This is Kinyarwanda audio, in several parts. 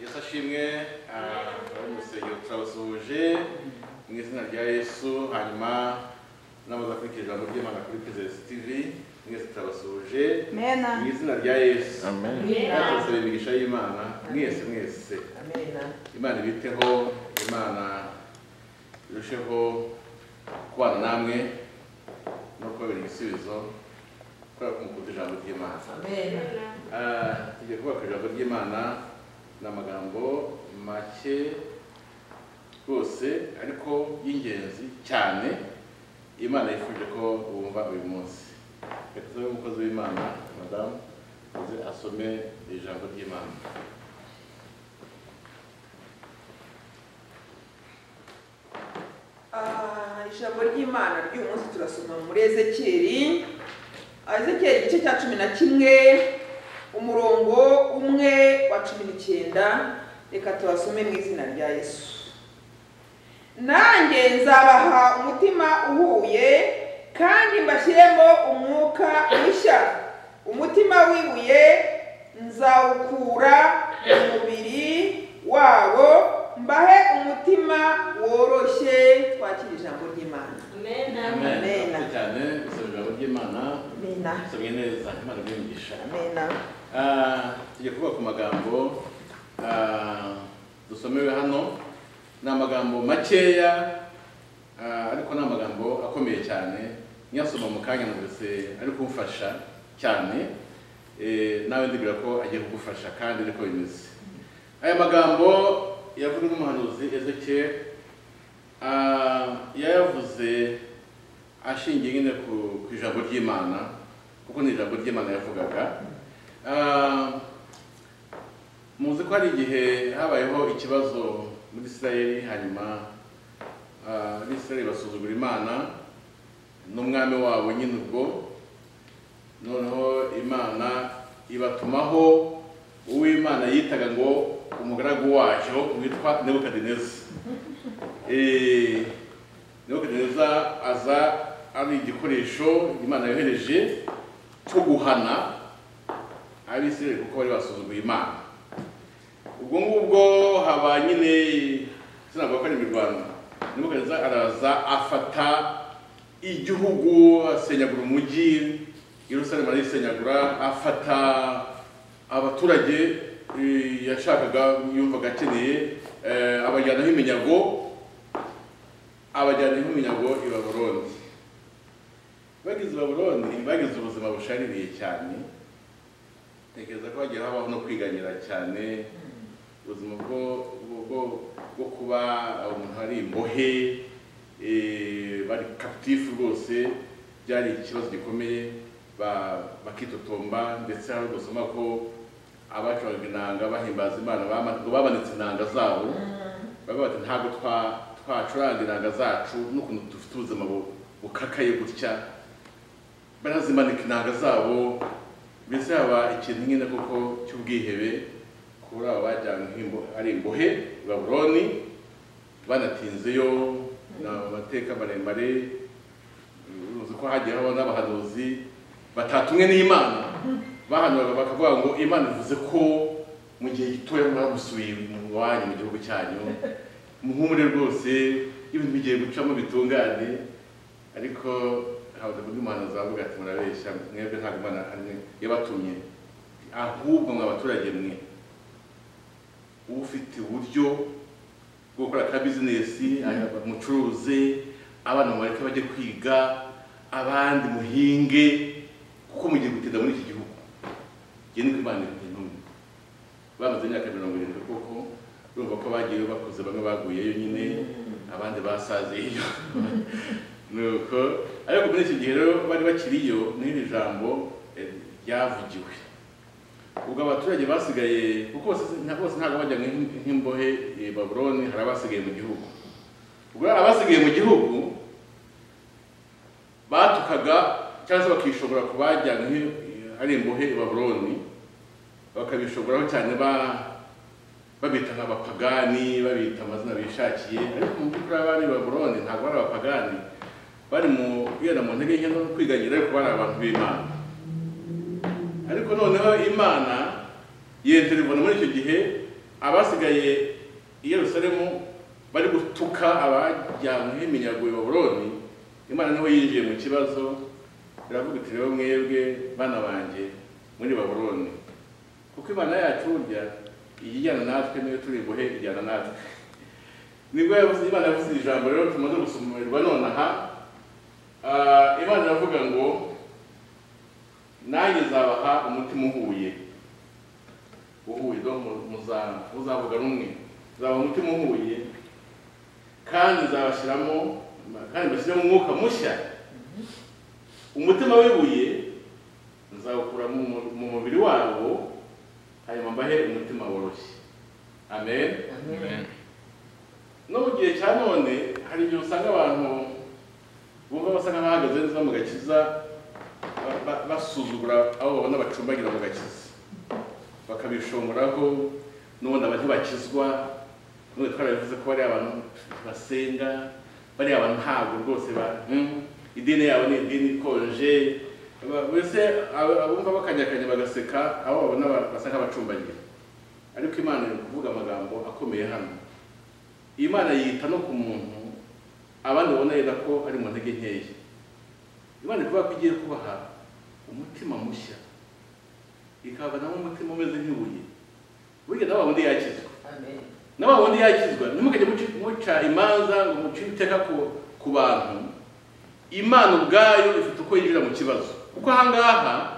yesu ashimwe abari mu rusengero turabasuhuje mu izina rya yesu hanyuma n'abazakurikira ijambo ry'imana kuri pezesi tivi mwese turabasuhuje mu izina rya yesu Amen. turasaba imigisha y'imana mwese mwese imana ibiteho imana irusheho kubana namwe no kubabera igisubizo kubera ko mukunda ijambo ry'imana. Ah, tugiye kuvuga ku ijambo ry'imana ni amagambo make rwose ariko y'ingenzi cyane imana yifuje ko wumva uyu munsi. Reka tuzabe umukozi w'imana madamu aze asome ijambo ry'imana. Ah, ijambo ry'imana ry'uyu munsi turasoma muri ezekiyeli Ah, ezekiyeli igice cya cumi na kimwe umurongo umwe cumi n'icyenda reka tubasome mu izina rya yesu. Nanjye nzabaha umutima uhuye kandi mbashyiremo umwuka mushya. Umutima w'ibuye nzawukura mu mubiri wabo mbahe umutima woroshye twakira ijambo ry'imana. Amen. Amen. Amena usomye neza imana ibyumvisha amena Ah, kuvuga ku magambo ah, dusomewe hano. Ni amagambo makeya ah, ariko ni amagambo akomeye cyane. Nyasoma mu kanya numvise ari kumfasha cyane. Eh, nawe ndibwira ko agiye kugufasha kandi niko bimeze. Aya magambo yavuzwe n'umuhanuzi ezekiyeli ah, yayavuze ashingiye nyine ku ijambo ry'imana kuko ni ijambo ry'imana yavugaga. Ah, muzi ko hari igihe habayeho ikibazo muri isirayeli hanyuma ah, abisirayeli basuzugura imana n'umwami wabo nyine ubwo. Noneho imana ibatumaho uw'imana yitaga ngo umugaragu wayo witwa nebukadineza. Eh, nebukadineza aza ari igikoresho imana yohereje cyo guhana abisirayeli kuko bari basuzuguye imana. Ubwo ngubwo haba nyine sinavuga ko ari mu rwanda. Nebukadineza araza afata igihugu asenyagura umujyi yerusalemu arayisenyagura afata abaturage eh, yashakaga yumvaga akeneye eh, abajyanaho iminyago abajyanaho iminyago i babuloni. Bageze i babuloni bagize ubuzima bushaririye cyane. Ntekereza ko hagiye habaho no kwiganyira cyane. Ubuzima bwo kuba umuntu ari imbohe eh, bari captif rwose byari ikibazo gikomeye ba- bakitotomba ndetse hari gusoma ko abacurangaga inanga bahimbaza imana ngo bamanitse inanga zabo. Bavuga bati ntabwo twa- twacuranga inanga zacu n'ukuntu dufite ubuzima bu- bukakaye gutya. Barazimanika inanga zabo mbese haba ikintu nyine koko cy'ubwihebe kuri abo bajyanywe ari imbohe i babuloni banatinzeyo ni amateka maremare uzi ko hagiye habaho n'abahanuzi batatumwe n'imana. Bahanuraga bakavuga ngo imana ivuze ko mu gihe gitoya mwaba musubiye mu wanyu mu gihugu cyanyu. Muhumure rwose ibintu bigiye gucamo bitungane ariko habuze undi muhanuzi wavuga ati murabeshya mwebwe ntabwo imana yabatumye ahubwo mwe abaturage mwe ufite uburyo bwo gukora ka bizinesi mucuruze abana mureke bajye kwiga abandi muhinge. Kuko mugiye gutinda muri iki gihugu njye niko imana intumye bamaze imyaka mirongo irindwi koko urumva ko bagiye bakuze bamwe baguyeyo nyine abandi basaziyeyo nuko ariko muri iki gihe rero bari bakiriyo n'iri jambo eh, ryavugiwe. Ubwo abaturage basigaye kuko bose nta- bose ntabwo bajya nk'im- nk'imbohe i babuloni hari abasigaye mu gihugu. Ubwo abasigaye mu gihugu batukaga cyangwa se bakishobora ku bajyanywe nk'i- ari imbohe i babuloni bakabishoboraho cyane ba babita nk'abapagani babita amazina bishakiye. Ariko mu by'ukuri abari i babuloni ntabwo bari abapagani. Bari mu yenda mu ntege nke no kwiganyira ariko bari abantu b'imana. Ariko noneho imana yenterevona muri icyo gihe abasigaye i yerusalemu bari gutuka abajyanyweho iminyago i babuloni? Imana ni ho yinjiye mu kibazo iravuga iti rero mwebwe bana banjye muri babuloni. Kuko imana yacu burya ijyana natwe niyo turi buhe ijyana natwe. Nibwo yavuze imana yavuze iri jambo rero tumaze gusomerwa nonaha Ah, imana iravuga ngo nanjye nzabaha umutima uhuye. Uhuye do muza- muzavuga rumwe. Nzabaha umutima uhuye kandi nzabashyiramo kandi mbashyiremo umwuka mushya. Umutima w'ibuye nzawukura mu mubiri wabo hanyuma mbahe umutima woroshye. Amen. No mu gihe cya none hari igihe usanga abantu bumva basa nk'abahagaze neza mu gakiza ba- ba- basuzugura abo babona bacumbagira mu gakiza. Bakabishonguraho n'ubundi abantu ntibakizwa n'ubu twarabivuze ko bariya abantu basenga bariya abantu ntabwo rwose ba hmm, idini yabo ni idini ikonje. Mbese abumva bakanyakanya bagaseka abo babona ba- basa nk'abacumbagira. Ariko imana iri kuvuga amagambo akomeye hano. Imana yita no ku muntu abandi babona yenda ko ari mu ntege nkeya. Imana ivuga ko igiye kubaha umutima mushya. Ikavanamo umutima umeze nk'ibuye. Burya nawe wundi yakizwa. Nawe wundi yakizwa ntimukajye muca imanza ngo muce iteka ku, bantu. Imana ubwayo ifite uko yinjira mu kibazo. Kuko ahangaha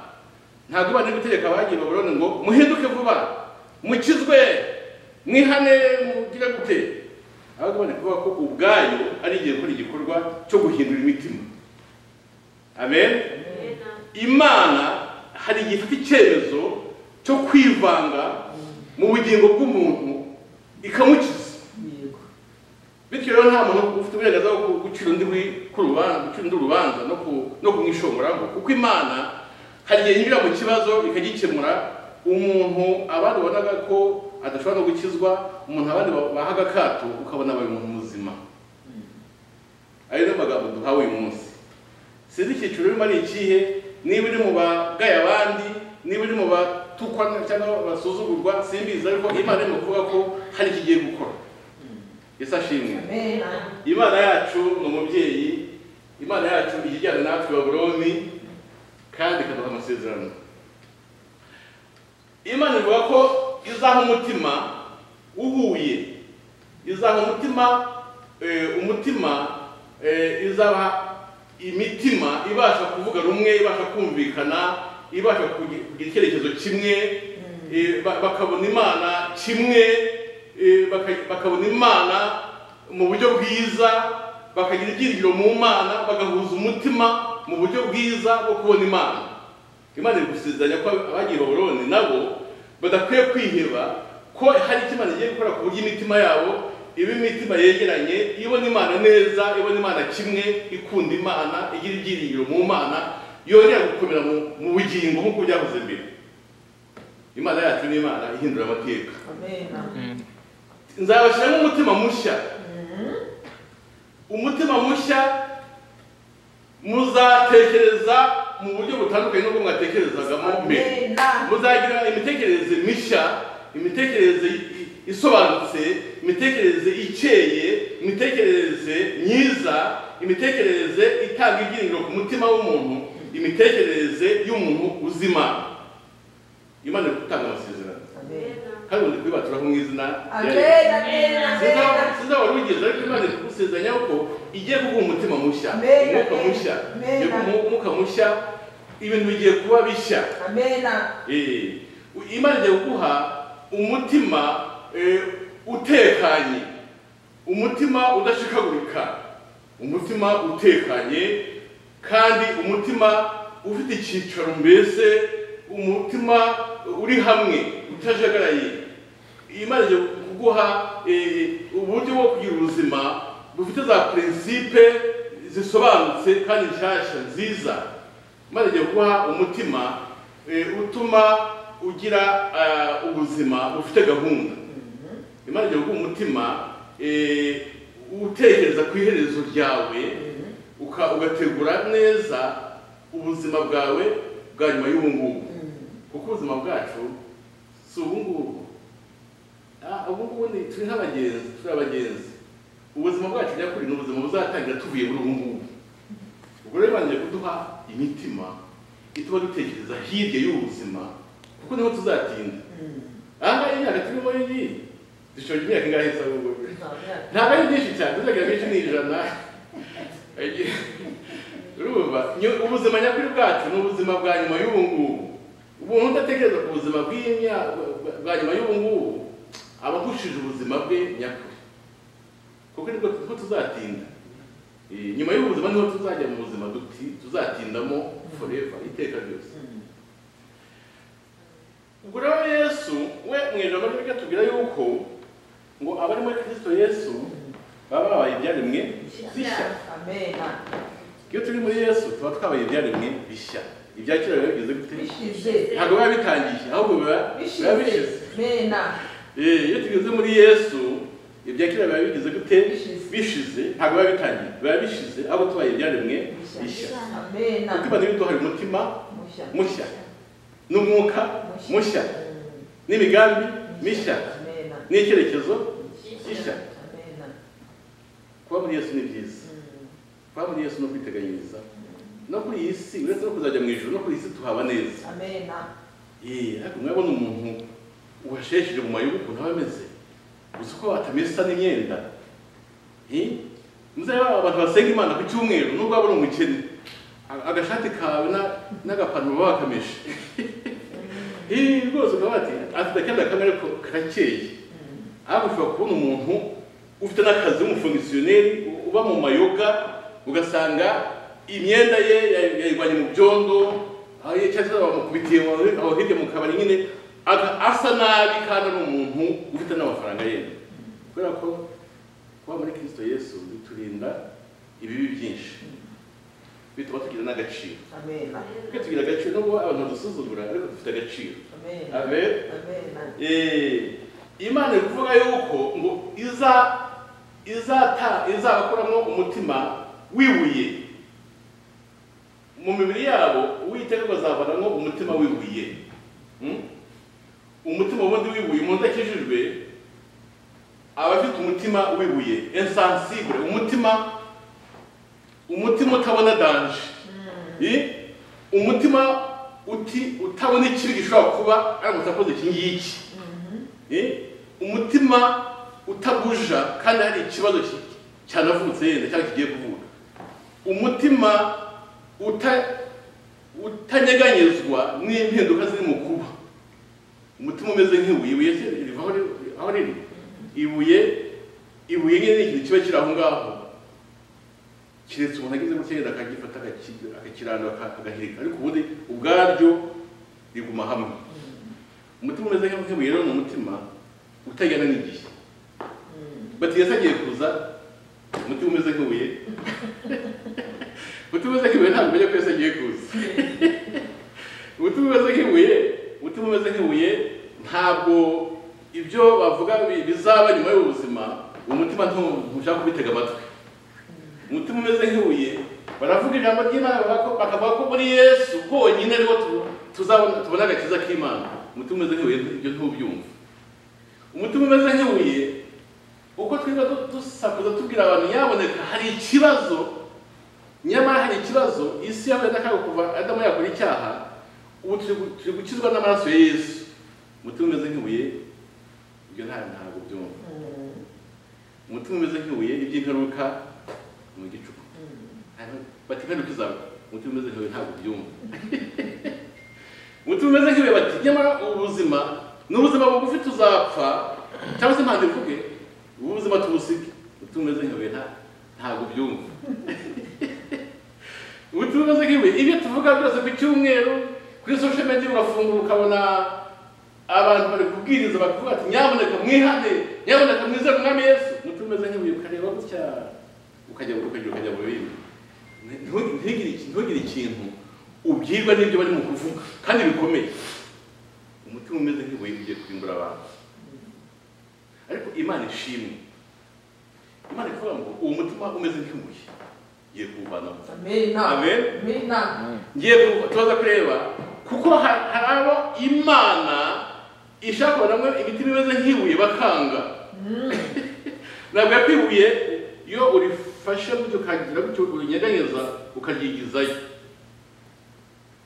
ntabwo imana iri gutegeka abagiye babuloni ngo muhinduke vuba. Mukizwe. Mwihane mugire gute. Ahubwo imana kuvuga ko ubwayo ari igiye gukora igikorwa cyo guhindura imitima. Amen? Imana hari igihe ifata icyemezo cyo kwivanga mu bugingo bw'umuntu ikamukiza. Bityo rero nta muntu ufite uburenganzira bwo gucira undi urubanza no ku- no kumwishongoramo kuko imana hari igihe yinjira mu kibazo ikagikemura umuntu abandi babonaga ko adashobora no gukizwa umuntu abandi ba- bahaga akato ukabona abaye umuntu muzima. Ayo niyo magambo duhawe uyu munsi. Sinzi icyiciro urimo ari ikihe niba uri mu bagaye abandi niba uri mu batukwa cyangwa basuzugurwa simbizi ariko imana irimo kuvuga ko hari icyo igiye gukora. Yesu ashimwe. Imana yacu ni umubyeyi imana yacu ijya ijyana natwe babuloni kandi ikaduha amasezerano. Imana ivuga ko izaha umutima uhuye. Izaha umutima eh, umutima eh, izaha imitima ibasha kuvuga rumwe ibasha kumvikana ibasha kugi- kugira icyerekezo kimwe eh, ba- bakabona imana kimwe eh, baka- bakabona imana mu buryo bwiza bakagira ibyiringiro mu mana bagahuza umutima mu buryo bwiza bwo kubona imana. Imana iri gusezeranya ko abagiye babuloni nabo badakwiye kwiheba ko hari icyo imana igiye gukora ku buryo imitima yabo iba imitima yegeranye ibona imana neza ibona imana kimwe ikunda imana igira ibyiringiro mu mana yongera gukomera mu, mu bugingo nk'uko byahoze mbere. Imana yacu ni imana ihindura amateka. Nzabashyiramo umutima mushya. Umutima mushya muzatekereza mu buryo butandukanye n'ubwo mwatekerezagamo mbere. Muzagira imitekerereze mishya imitekerereze isobanutse imitekerereze ikeye imitekerereze myiza imitekerereze itanga ibyiringiro ku mutima w'umuntu imitekerereze y'umuntu uzi imana iri gutanga amasezerano. Kandi ubundi kubibaturaho mu izina sinzi aho wari ugeze ariko imana iri kugusezeranya ko igiye kuguha umutima mushya umwuka mushya umwuka mushya ibintu bigiye kuba bishya Eh, imana igiye kuguha umutima eh, utekanye. Umutima udashikagurika. Umutima utekanye kandi umutima ufite icyicaro mbese umutima uri hamwe utajagaraye. Igiye kuguha eh, uburyo bwo kugira ubuzima bufite za prinsipe zisobanutse kandi nshyashya nziza. Igiye kuguha umutima eh, utuma ugira ah, ubuzima bufite gahunda. Imana igiye kuguha umutima eh, utekereza ku iherezo ryawe uka- ugategura neza ubuzima bwawe bwa nyuma y'ubu ngubu. Kuko ubuzima bwacu si ubu ngubu. Ah, turi nk'abagenzi turi abagenzi. Ubuzima bwacu nyakuri ni ubuzima buzatangira tuvuye muri ubu ngubu. Ubwo rero banje kuduha imitima ituma dutekereza hirya y'ubuzima. Kuko ni ho tuzatinda aha ngaha imyaka turimo iyi dushoje imyaka ingahe isa ubwo ntabwo ari byinshi cyane tuzagira byinshi ni ijana urumva ubuzima nyakuri bwacu ni ubuzima bwa nyuma y'ubu ngubu umuntu udatekereza ku buzima bwa- nyuma y'ubu ngubu aba ahushije ubuzima bwe nyakuri kuko ni bwo tuzatinda nyuma y'ubu buzima ni ho tuzajya mu buzima duti tuzatindamo forever iteka ryose ubwo rero yesu we mu ijambo rye ryatubwira yuko ngo abari muri kristo yesu baba babaye ibyaremwe bishya. Iyo turi muri yesu tuba twabaye ibyaremwe bishya. Ibya kera biba bigeze gute? Ntabwo biba bitangiye ahubwo biba bishize. Eh, iyo tugeze muri yesu ibya kera biba bigeze gute? Bishize. ntabwo biba bitangiye. Biba bishize ahubwo tubaye ibyaremwe bishya. imana ibiduhaye umutima mushya. N'umwuka mushya. N'imigambi mishya. N'icyerekezo gishya kuba muri yesu ni byiza. Kuba muri yesu no kwiteganyiriza. No kuri iyi si uretse no kuzajya mu ijuru no kuri iyi si tuhaba neza. Ariko mwabona umuntu washesheje mu mayugu ukuntu aba ameze. Uzi ko atamesa n'imyenda? Eh, muzareba abantu basenga imana ku cyumweru nubwo waba uri umukene. Agashati kawe na- n'agapantaro baba bakameshe. Eh, rwose ukaba bati afite akenda kamwe ariko karakeye. Ariko ushobora kubona umuntu ufite n'akazi w'umufomisiyoneri uba mu mayoga ugasanga imyenda ye yay- yayivanye mu byondo aho ye- cyangwa se bamukubitiye mu- aho hirya mu kabari nyine asa nabi kandi ari umuntu ufite n'amafaranga ye. Kubera ko kuba muri kristo yesu biturinda ibibi byinshi. Bituma tugira n'agaciro twe tugira agaciro nubwo abantu badusuzugura ariko dufite agaciro imana iri kuvuga yuko ngo iza izabakuramo umutima wibuye mu mibiri yabo uwiteka bazavanamo umutima wibuye umutima ubundi wibuye umuntu udakijijwe aba afite umutima wibuye insensible umutima umutima utabona danje Eh? umutima uti utabona ikibi gishobora kuba aramutse akoze iki ngiki. Eh? umutima utabuja kandi hari ikibazo ki- cyanavutse yenda cyangwa kigiye kuvuka. Umutima uta utanyeganyezwa n'impinduka ziri mu kuba. Umutima umeze nk'ibuye ibuye riva aho ri- aho riri ibuye ibuye nyine ni ikintu kiba kiri aho ngaho. Keretse umuntu agize gutya yenda akagifata akaki- akakirandura aka- agahirika ariko ubundi ubwaryo riguma hamwe umutima umeze nk'ibuye rero ni umutima utajyana n'igihe. Bati yesu agiye kuza umutima umeze nk'ibuye umutima umeze nk'ibuye ntabwo umenya ko yesu agiye kuza. Umutima umeze nk'ibuye umutima umeze nk'ibuye ntabwo ibyo bavuga bi- bizaba nyuma y'ubuzima uwo mutima ntu- ntushaka kubitega amatwi. Umutima umeze nk'ibuye. Baravuga ijambo ry'imana bakavuga ko- muri yesu honyine ariho tubona agakiza k'imana. Umutima umeze nk'ibuye ibyo ntubyumva. Umutima umeze nk'ibuye uko du- dusakuza tubwira abantu nyaboneka hari ikibazo nyamara hari ikibazo isi yahuye n'akaga kuva adamu yakora icyaha ubu turi gu- turi gukizwa n'amaraso ya yesu. Umutima umeze nk'ibuye ibyo nta ntabwo byumva. Umutima umeze nk'ibuye iby'imperuka mu gicuku bati imperuka izaba umutima umeze nk'ibuye ntabwo byumva umutima umeze nk'ibuye bati nyamara ubu buzima ni ubuzima bugufi tuzapfa cyangwa se mpande mvuge ubu buzima tubusige umutima umeze nta- ntabwo byumva umutima umeze nk'ibuye ibyo tuvuga byose ku cyumweru kuri social media ugafungura ukabona abantu bari kubwiriza bakavuga ati nyamuneka mwihane nyamuneka mwizere umwami yesu umutima umeze nk'ibuye ukareba gutya ukajya ukajya ukajya mu bindi Ntu- ntugire iki- ntugire ikintu ubwirwa n'ibyo barimo kuvuga kandi bikomeye umutima umeze nk'ibuye ugiye kurimbura abantu ariko imana ishimwe imana ivuga ngo uwo mutima umeze nk'ibuye ngiye kuwuvanamo amena Amen. amena ngiye tubaza kureba kuko ha- hari abo imana ishaka kubonamo imitima imeze nk'ibuye bakanga ntabwo yakwibuye iyo urifashe gutyo ukagira gutyo urinyeganyeza ukaryigizayo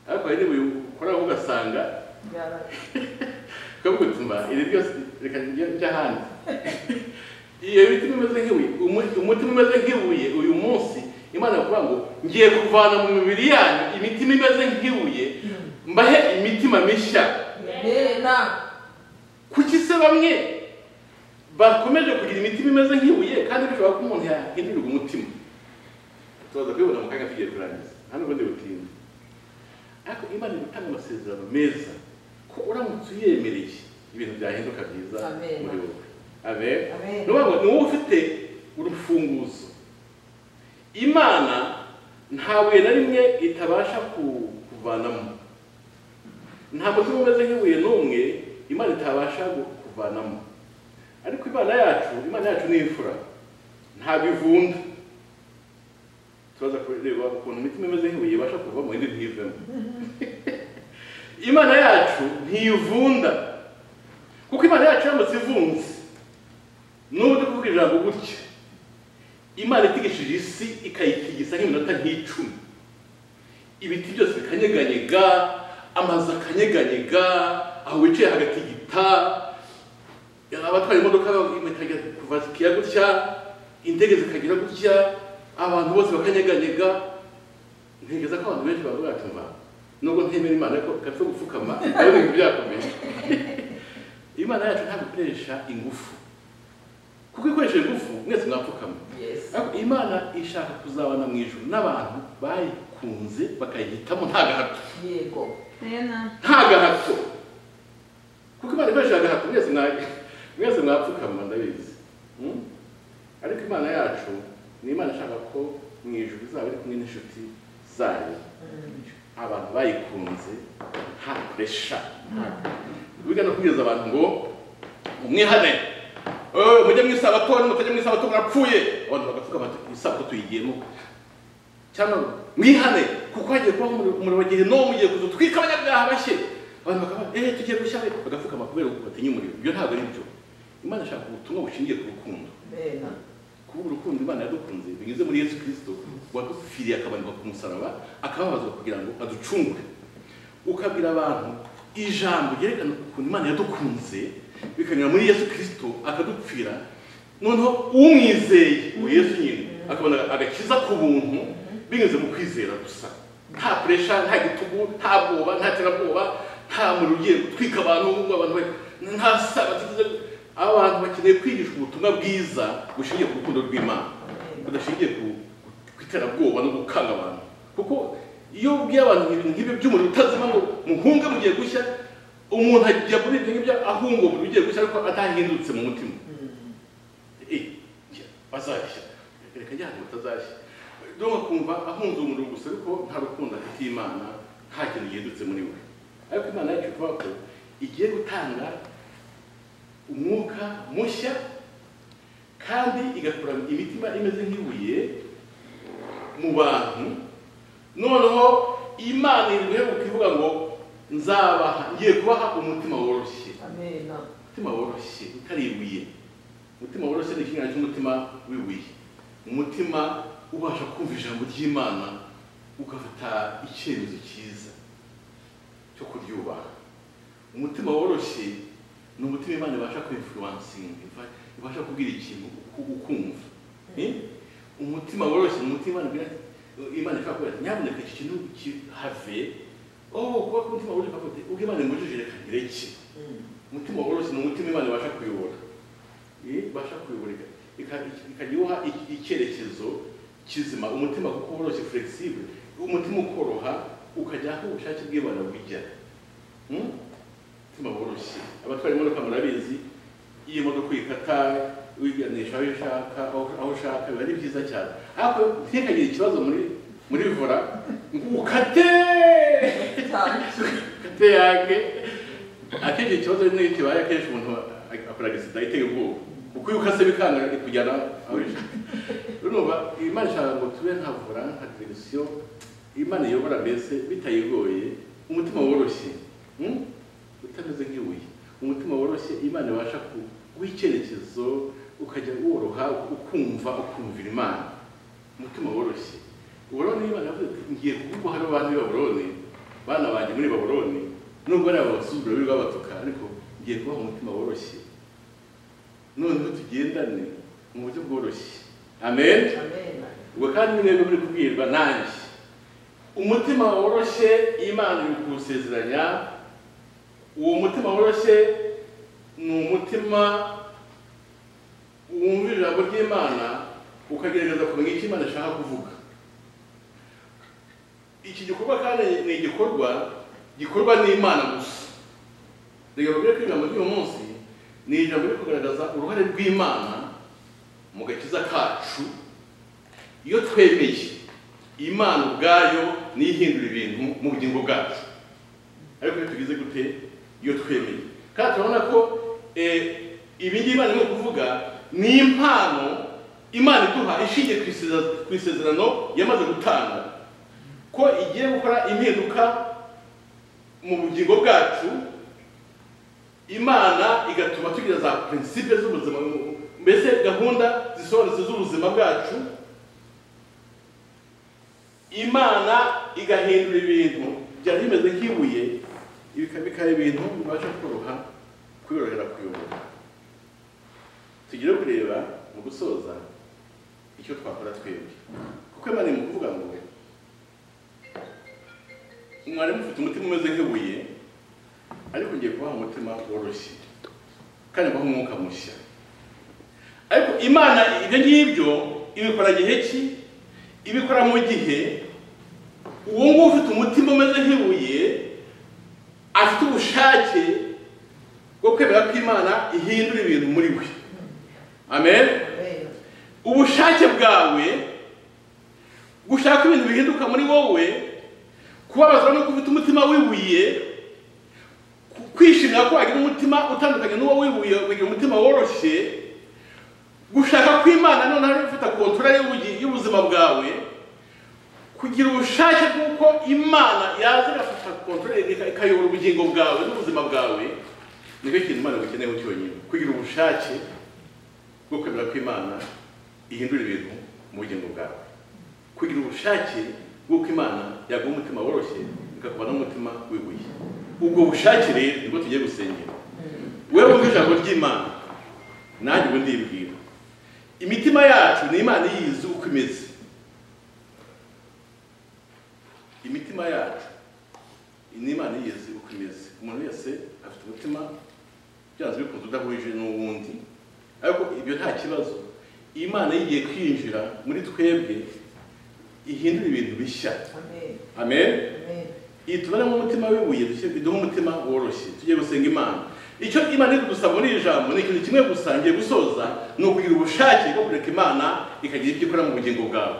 ariko hari n'ibuye ukoraho ugasanga mba iri ryose reka njye ahandi. Iyo mitima imeze nk'ibuye umu- umutima umeze nk'ibuye uyu munsi imana kuvuga ngo ngiye kuvana mu mibiri yanyu imitima imeze nk'ibuye mbahe imitima mishya. Kuki se bamwe bakomeje kugira imitima imeze nk'ibuye kandi bishobora ko umuntu yahindurirwa umutima. Tubaza kubibona mu kanya tugiye kurangiza. Nta n'ubundi butinda. Ariko imana iri gutanga amasezerano meza ko uramutse uyemereye ibintu byahinduka byiza muri wowe. Amen. ni wowe ufite urufunguzo. Imana nta buye na rimwe itabasha ku- kuvanamo nta mutima umeze nk'ibuye n'umwe imana itabasha kuvanamo ariko imana yacu imana yacu ni imfura ntabwo ivunda turaza kureba ukuntu imitima imeze nk'ibuye ibasha kuvamo indi ntivemo imana yacu ntiyivunda. Kuko imana yacu iramutse ivunze. N'ubu turi kuvuga ijambo gutya. Imana itigishije isi ikayitigisa nk'iminota nk'icumi. Ibiti byose bikanyeganyega amazu akanyeganyega aho wicaye hagatigita abatwara imodoka bakajya kuva zikiya gutya indege zikagira gutya abantu bose bakanyeganyega ntegereza ko abantu benshi bavuga ati mva nubwo ntemera imana ariko gapfe gupfukama ariko ibintu byakomeye imana yacu ntabwo ikoresha ingufu kuko ikoresha ingufu mwese mwapfukama ariko imana ishaka kuzabana mu ijuru n'abantu bayikunze bakayihitamo nta gahato Yego. nta gahato kuko imana ikoresha agahato mwese mwa- mwese mwapfukama ndabizi Hmm? ariko imana yacu ni imana ishaka ko mu ijuru izaba iri kumwe n'inshuti zayo. Abantu bayikunze nta puresha biga no kubwiriza abantu ngo umwihane "Eh, mujye mu isabato nimutajya mu isabato murapfuye abantu bagavuga bati isabato tuyigiyemo. Cyangwa mwihane. Kuko hagiye kubaho umuriro wa gehinomu mugiye kudutwika abanyabyaha bashye. Abantu bakaba eh tugiye gushya bagapfukama kubera ko batinya umuriro. Ibyo ntabwo ari byo. Imana ishaka ubutumwa bushingiye ku rukundo. Kuba urukundo imana yadukunze. Binyuze muri yesu kirisito wadupfiriye akabanikwa ku musaraba akababazwa kugira ngo aducungure. Ukabwira abantu ijambo ryerekana ukuntu imana yadukunze bikanyura muri yesu kirisito akadupfira noneho umwizeye uwo yesu nyine akabona agakiza ku buntu binyuze mu kwizera gusa. Nta puresha nta gitugu nta bwoba nta terabwoba nta muriro ugiye gutwika abantu nta sabato abantu bakeneye kwigishwa ubutumwa bwiza bushingiye ku rukundo rw'imana. Budashingiye ku iterabwoba no gukanga abantu. Kuko iyo ubwiye abantu ibintu nk'ibyo by'umuriro utazima ngo muhunge mugiye gushya umuntu ajya muri ibyo ngibyo ahunga umuriro ugiye gushya ariko atahindutse mu mutima. Eh, bazashya reka njyane batazashya rero bakumva ahunze umuriro gusa ariko nta rukundo afitiye imana nta kintu gihindutse muri we. Ariko imana yacu ivuga ko igiye gutanga umwuka mushya kandi igakura imitima imeze nk'ibuye mu bantu. Noneho imana iri guheruka ivuga ngo nzabaha. Ngiye kubaha umutima woroshye. Umutima woroshye utari ibuye. Umutima woroshye ni ikinyarwanda cy'umutima w'ibuye. Umutima ubasha kumva ijambo ry'imana ugafata icyemezo cyiza cyo kuryubaha. Umutima woroshye ni umutima imana ibasha kwinfluensinga iva- ibasha kubwira ikintu uku- ukumva. Eh? umutima woroshye ni umutima imana ishobora kubwira ati nyabuneka iki kintu kihave oh kuba ku mutima woroshye uti ubwo imana imbujije reka ntireke umutima woroshye ni umutima imana ibasha kuyobora. Eh, ibasha kuyobora ika- ika- ikajya iwuha icyerekezo kizima. Umutima kuko woroshye flexible. Umutima ukoroha ukajya aho ubushake bw'imana bujya. Hmm? Umutima woroshye. Abatwara imodoka murabizi iyo imodoka uyikata wiganisha aho ushaka aho ushaka biba ari byiza cyane. Ariko ntikagire ikibazo muri muri vora ngo ukate! Ukate yake akenshi ikibazo niyo kibaye akenshi umuntu akora agisida iteye ubwoba. Kuko iyo ukase bikanga kujyana aho ushaka urumva imana ishaka ngo tube nka vora nka direkisiyo imana iyobora mbese bitayigoye umutima woroshye. Hmm? Utameze nk'ibuye umutima woroshye imana ibasha ku- guha icyerekezo ukajya woroha ukumva ukumvira imana. Umutima woroshye uburoni imana yavuze ngiye kuvuga hari abantu b'i babuloni. Bana banjye muri babuloni. Nubwo ari abasuzugura biri babatuka ariko ngiye kubaha umutima woroshye noneho tugendane mu buryo bworoshye. Amen? Amen. Ubwo kandi ni mwebwe muri kubwirwa nanjye. Umutima woroshye imana iri kuwusezeranya uwo mutima woroshye ni umutima wumva ijambo ry'imana ukagerageza kumenya icyo imana ishaka kuvuga. Iki gikorwa kandi ni igikorwa gikorwa n'imana gusa. Reka babwire ko ijambo ry'uyu munsi ni ijambo riri kugaragaza uruhare rw'imana mu gakiza kacu. Iyo twemeye imana ubwayo niyo ihindura ibintu mu bugingo bwacu. Ariko iyo tugize gute iyo twemeye kandi turabona ko eh, ibi ngibi imana irimo kuvuga ni impano imana iduha ishingiye ku isezera- ku isezerano yamaze gutanga. Ko igiye gukora impinduka mu bugingo bwacu imana igatuma tugira za prinsipe z'ubuzima. Mbese gahunda zisobanutse z'ubuzima bwacu imana igahindura ibintu byari bimeze nk'ibuye bikaba ibintu bibasha koroha kwiyorohera kuyobora tugire kureba mu gusoza icyo twakora twebwe kuko imana iri mu kuvuga ngo mwari mufite umutima umeze nk'ibuye ariko ngiye kubaha umutima woroshye kandi mbaha umwuka mushya ariko imana ibyo ngibyo ibikora gihe ki ibikora mu gihe uwo nguwo ufite umutima umeze nk'ibuye afite ubushake bwo kwemera ko imana ihindura ibintu muri we. Amen? Ubushake bwawe gushaka ibintu bihinduka muri wowe kubabazwa no ufite umutima wibuye kwishimira ko wagira umutima utandukanye n'uwo wibuye ukagira umutima woroshye gushaka ko imana noneho ifite y'ubugi- y'ubuzima bwawe kugira ubushake bw'uko imana yaza igafata kontora ika- ikayobora ubugingo bwawe n'ubuzima bwawe ni cyo kintu imana igukeneyeho cyonyine kugira ubushake bwo kwemera ko imana ihindura ibintu mu bugingo bwawe. Kugira ubushake bw'uko imana yaguha umutima woroshye ikakuba n'umutima wibuye ubwo bushake rero ni bwo tugiye gusengera. Wewe wumva ijambo ry'imana nanjye ubu ndibwira. Imitima yacu ni imana iyizi uko imeze. Imitima yacu ni imana iyizi uko imeze umuntu wese afite umutima byanze bikunze udahuje n'uwundi. Ariko ibyo nta kibazo. Imana yigiye kwinjira muri twebwe ihindura ibintu bishya. Amen. Iyi tubaremo umutima wibuye iduhe umutima woroshye tujye gusenga imana. Icyo imana iri kudusaba muri iri jambo ni ikintu kimwe gusa ngiye gusoza ni ukugira ubushake bwo kureka imana ikagira ibyo ikora mu bugingo bwawe.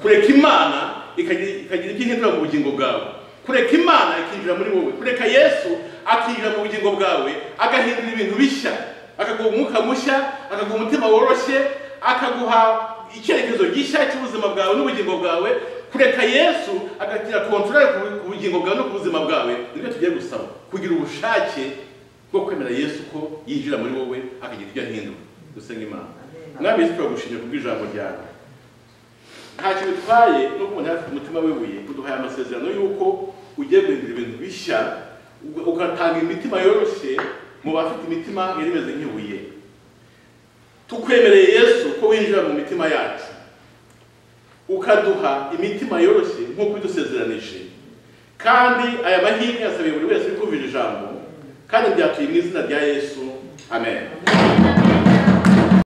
Kureka imana ikagira ibyo ihindura mu bugingo bwawe? Kureka imana ikinjira muri wowe. Kureka yesu akinjira mu bugingo bwawe agahindura ibintu bishya. Akaguha umwuka mushya akaguha umutima woroshye akaguha icyerekezo gishya cy'ubuzima bwawe n'ubugingo bwawe. Kureka yesu agagira kontorore ku bugingo bwawe no ku buzima bwawe. Nibyo tugiye gusaba. Kugira ubushake bwo kwemera yesu ko yinjira muri wowe akagira ibyo ahindura. Dusenga imana. Mwami yesu turagushimye kubw'ijambo ryawe. Ntacyo bitwaye n'uko umuntu afite umutima wibuye uduhaye amasezerano y'uko ugiye guhindura ibintu bishya uga- ugatanga imitima yoroshye mu bafite imitima yari imeze nk'ibuye. Tukwemereye yesu ko winjira mu mitima yacu ukaduha imitima yoroshye nk'uko bidusezeranije kandi aya mahirwe yasabiye buri wese uri kumvira ijambo kandi byatuye mu izina rya yesu. Amen.